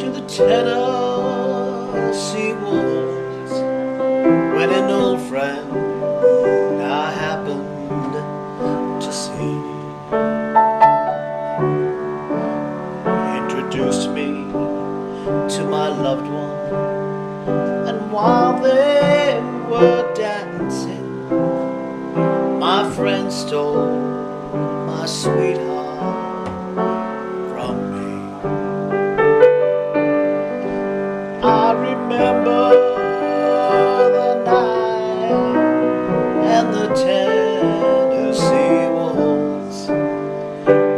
to the Tennessee Waltz when an old friend I happened to see. Introduced me to my loved one, and while they were dancing, my friend stole my sweetheart I remember the night and the Tennessee.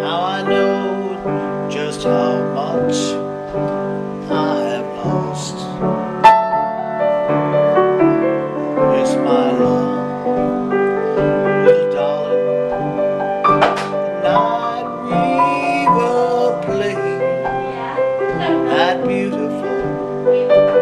Now I know just how much I have lost. It's my love, little darling. The night we were playing that beautiful Thank you.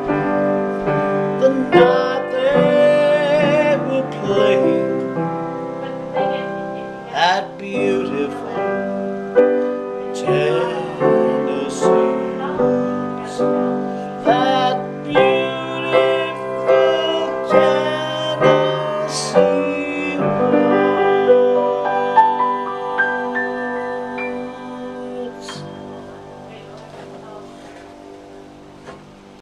beautiful Tennessee. That beautiful Tennessee.